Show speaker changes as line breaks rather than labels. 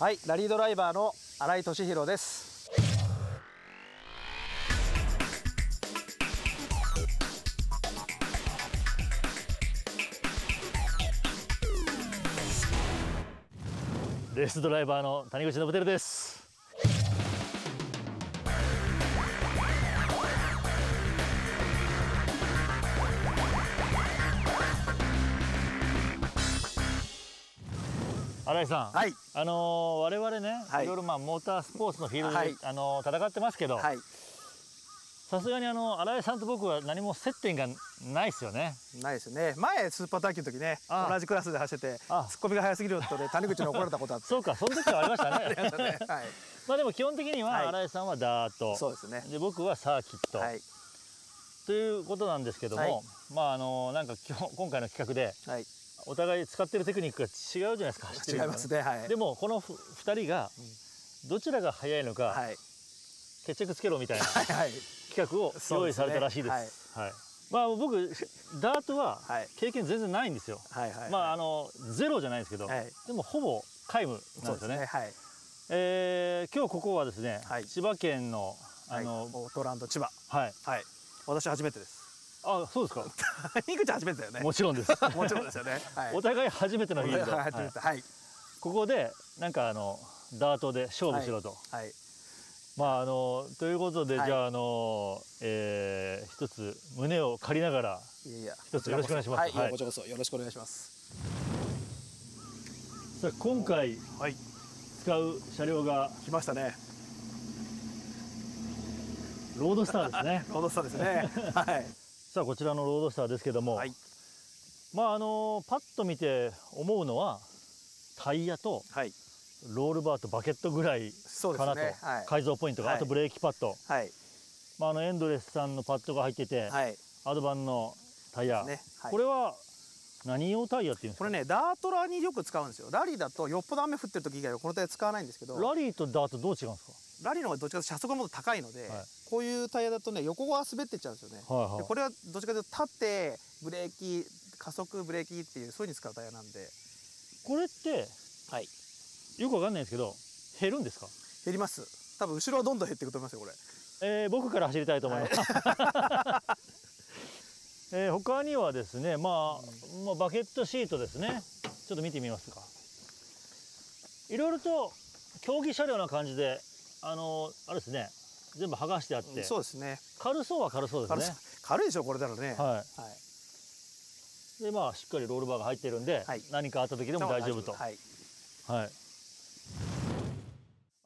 はいラリードライバーの新井俊弘です。
レースドライバーの谷口信輝です。新井さん、
はい。
あのー我々ね、
はい。
い、ろいろまあモータースポーツのフィールドで、
はい。
あのー戦ってますけど、
はい。
さすがにあの新井さんと僕は何も接点がないですよね。
ないですよね。前スーパー卓球の時ね同じクラスで走ってて
ああ。
ツッコミが早すぎるとで谷口に怒られたことあって
そうか、その時はありましたね。
ね。はい。
まあでも基本的には
はい。
新井さんはダート、
そうですね。
で僕はサーキット、
はい。
ということなんですけども、
はい。
まああのなんか今日今回の企画で
はい
お互い使ってるテクニックが違うじゃないですか走ってるのが
違いますねはい。
でもこのふ2人がどちらが速いのか、
はい。
決着つけろみたいな企画を用意されたらしいです。はい。まあ僕ダートは
はい。
経験全然ないんですよ。
はいはい。
まああのゼロじゃないんですけど、
はい。
でもほぼ皆無なんですよね。
ねはい。
えー今日ここはですね、
はい。
千葉県のあ
はい。
の、
オートランド千葉。
はい、
はい。私初めてです
あそうですか。
谷口初めてだよね。
もちろんです。
もちろんですよね。はい。
お互い初めてのフィールド、
はい初め
はい
て。はい。
ここでなんかあのダートで勝負しろと。
はい。
まああのということで、
はい。
じゃああの、えー、一つ胸を借りながら
いやいや。
一つよろしくお願いします。
はい、
はい。
こちらこそよろしくお願いします。
さあ今回
はい。
使う車両が
来ましたね。
ロードスターですね。
ロードスターですね。はい
さあこちらのロードスターですけども、
はい。
まああのパッと見て思うのはタイヤと
はい。
ロールバーとバケットぐらいかなと、
すね。はい。
改造ポイントが、
はい。
あとブレーキパッド、
はい。
まあ、あのエンドレスさんのパッドが入ってて、
はい。
アドバンのタイヤ、
ね。はい。
これは何用タイヤっていうんですか？
これねダートラによく使うんですよ。ラリーだとよっぽど雨降ってる時以外はこのタイヤ使わないんですけど。
ラリーとダートどう違うんです
ラリーの方がどっちかというと車速がもっと高いので、
はい。
こういうタイヤだとね横側滑ってっちゃうんですよね、
はいはい。
でこれはどっちかというと立ってブレーキ加速ブレーキっていうそういうに使うタイヤなんで。
かこれって
はい。
よくわかんないんですけど減るんですか、
減ります。多分後ろはどんどん減っていくと思いますよこれ。
えー僕から走りたいと思います、えー他にはですね、まあ、まあバケットシートですね。ちょっと見てみますか。いろいろと競技車両な感じであのあれですね。全部剥がしてあって、
そうですね。
軽そうは軽そうです
軽
ね
軽いでしょこれだろうね。
はい。
はい。
でまあしっかりロールバーが入ってるんで、
はい。
何かあった時でも大丈夫と。
はい。
はい